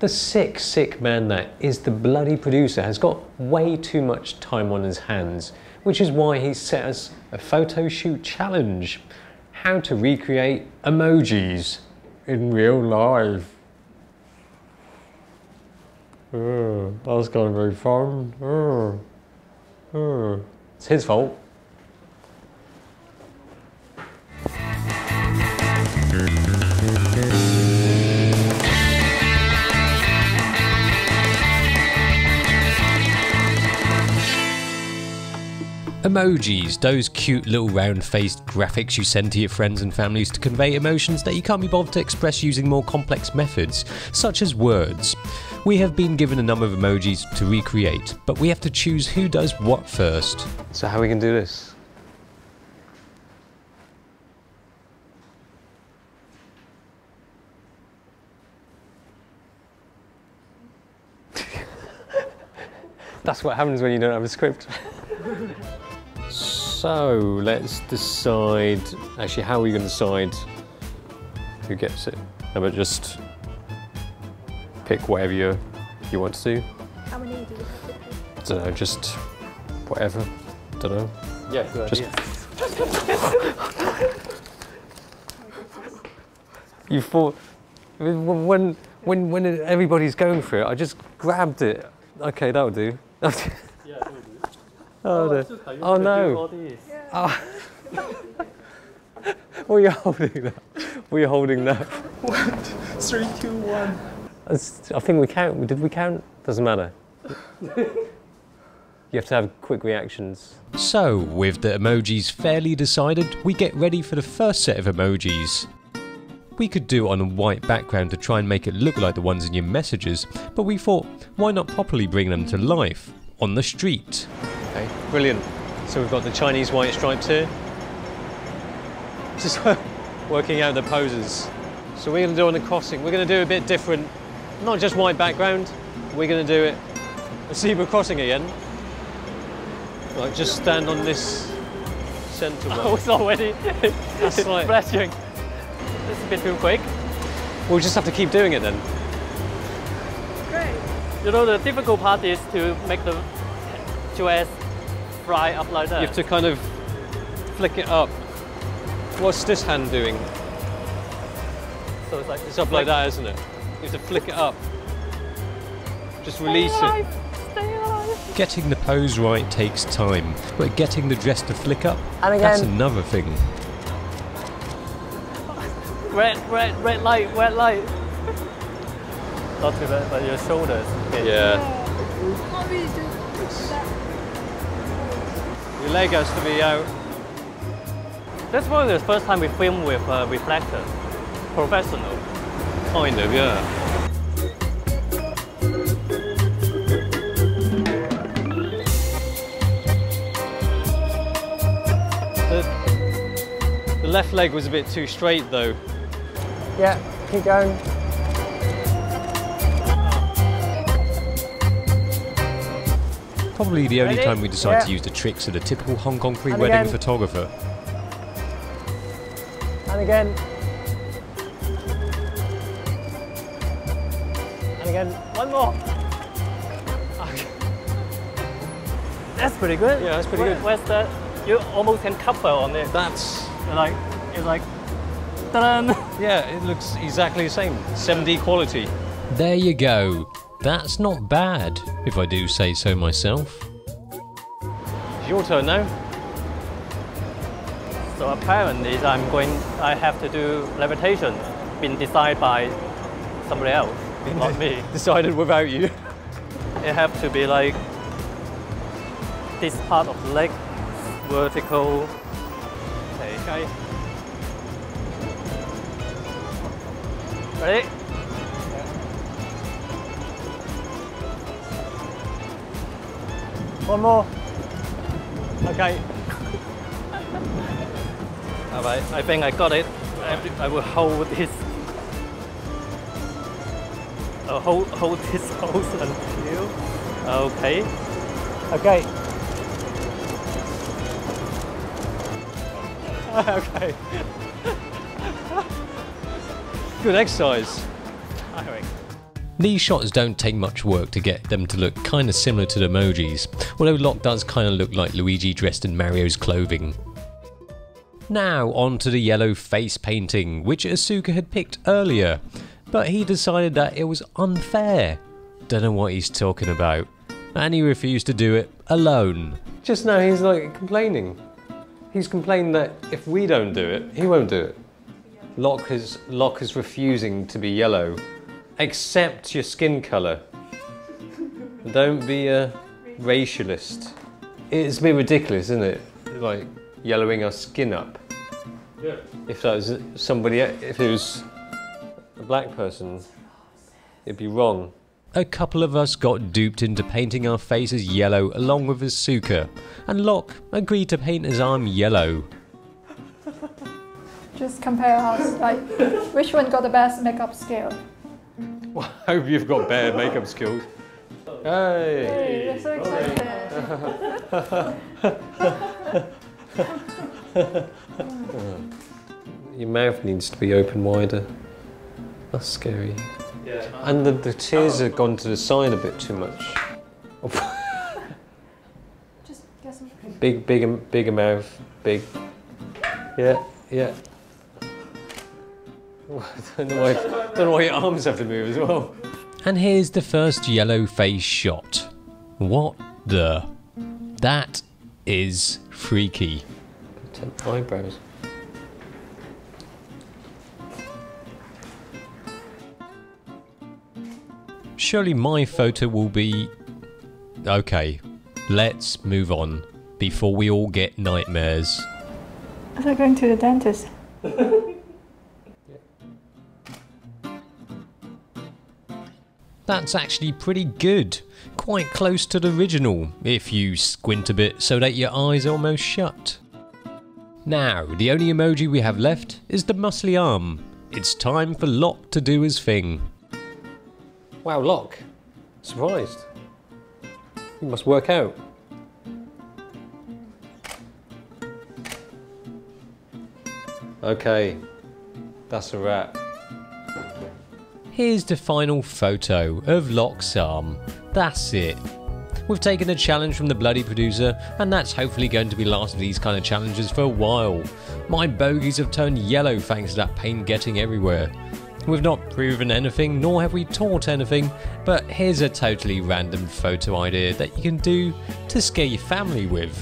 The sick, sick man that is the bloody producer has got way too much time on his hands, which is why he set us a photo shoot challenge. How to recreate emojis in real life. Uh, that's gonna be fun. Uh, uh. It's his fault. Emojis, those cute little round faced graphics you send to your friends and families to convey emotions that you can't be bothered to express using more complex methods, such as words. We have been given a number of emojis to recreate, but we have to choose who does what first. So, how are we going to do this? That's what happens when you don't have a script. so let's decide. Actually, how are we going to decide who gets it? How about just pick whatever you you want to do? How many do you have to pick? don't know, just whatever. I Don't know. Yeah, good Just- idea. You thought when when when when everybody's going for it, I just grabbed it. Okay, that'll do. Yeah, that will do. Oh, oh, the- Suka, oh, no. all this. Ah. were you holding that? Were you holding that? Three, two, one. It's- I think we count. Did we count? Doesn't matter. You have to have quick reactions. So, with the emojis fairly decided, we get ready for the first set of emojis. We could do it on a white background to try and make it look like the ones in your messages, but we thought, why not properly bring them to life on the street? Okay, brilliant. So we've got the Chinese white stripes here. Just working out the poses. So we're going to do on the crossing, we're going to do a bit different. Not just white background, we're going to do it a zebra crossing again. Like just stand on this centre one. was already That's like- flashing. It's a bit too quick. We'll just have to keep doing it then. Great. You know, the difficult part is to make the dress fly up like that. You have to kind of flick it up. What's this hand doing? so it's like It's up like that, isn't it? You have to flick it up. Just release Stay it. Stay alive. Getting the pose right takes time, but getting the dress to flick up, And that's another thing. Red, red, red light, red light. Not too bad, but your shoulders. Okay. Yeah. What we do that? Your leg has to be out. That's probably the first time we film with a reflector. Professional. Kind of, yeah. The, the left leg was a bit too straight though. Yeah, keep going. Probably the only Ready? time we decide to use the tricks of the typical Hong Kong And pre-wedding again. photographer. And again. And again. One more. That's pretty good. Yeah, that's pretty Where- good. Where's that? You almost can cover on it. That's Like it's like, ta-da! yeah, it looks exactly the same. 7D quality. There you go. That's not bad, if I do say so myself. It's your turn now. So apparently, I'm going. I have to do levitation, been decided by somebody else, not me. Decided without you. It have to be like this part of the leg, vertical. Okay. Okay. Ready? One more. Okay. Alright, I think I got it. I, I will hold this. Uh, hold, hold this pose until. Okay. Okay. okay. Good exercise. These shots don't take much work to get them to look kinda similar to the emojis, although Lok does kinda look like Luigi dressed in Mario's clothing. Now on to the yellow face painting, which Asuka had picked earlier, but he decided that it was unfair. Don't know what he's talking about. And he refused to do it alone. Just now he's like complaining. He's complaining that if we don't do it, he won't do it. Lok is Lok is refusing to be yellow. Accept your skin colour. Don't be a racialist. It's a bit ridiculous, isn't it? Like yellowing our skin up. Yeah. If that was somebody, if it was a black person, it'd be wrong. A couple of us got duped into painting our faces yellow along with Asuka, and Lok agreed to paint his arm yellow. Just compare us, like, which one got the best makeup skill? I hope you've got better makeup skills. Hey! Hey, we're so excited. Your mouth needs to be open wider. That's scary. Yeah. And the, the tears have gone to the side a bit too much. Just get some. Big, bigger, bigger mouth. Big. Yeah, yeah. I don't know why, don't know why your arms have to move as well. And here's the first yellow face shot. What the? That is freaky. Ten eyebrows. Surely my photo will be. Okay, let's move on before we all get nightmares. It's like going to the dentist. That's actually pretty good. Quite close to the original, if you squint a bit so that your eyes almost shut. Now, the only emoji we have left is the muscly arm. It's time for Lok to do his thing. Wow, Lok. Surprised. You must work out. Okay, that's a wrap. Here's the final photo of Lok's arm. That's it. We've taken a challenge from the bloody producer, and that's hopefully going to be last of these kind of challenges for a while. My bogies have turned yellow thanks to that paint getting everywhere. We've not proven anything, nor have we taught anything, but here's a totally random photo idea that you can do to scare your family with.